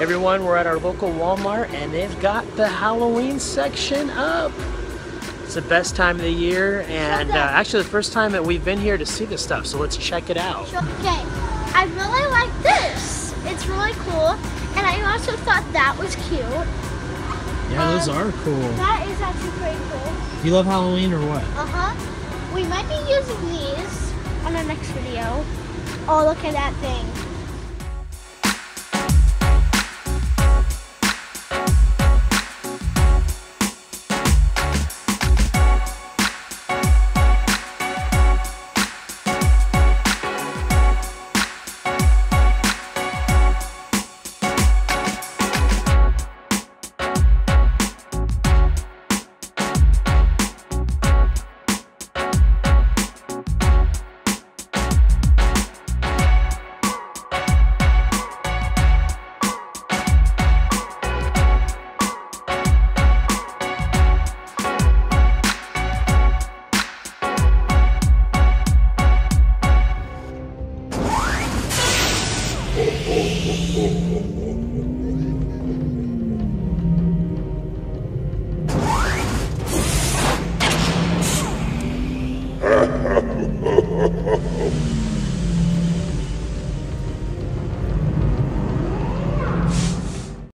Everyone, we're at our local Walmart and they've got the Halloween section up. It's the best time of the year and uh, actually the first time that we've been here to see this stuff, so let's check it out. Okay, I really like this. It's really cool. And I also thought that was cute. Yeah, those Um, are cool. That is actually pretty cool. You love Halloween or what? Uh-huh. We might be using these on our next video. Oh, look at that thing. Ha ha ha!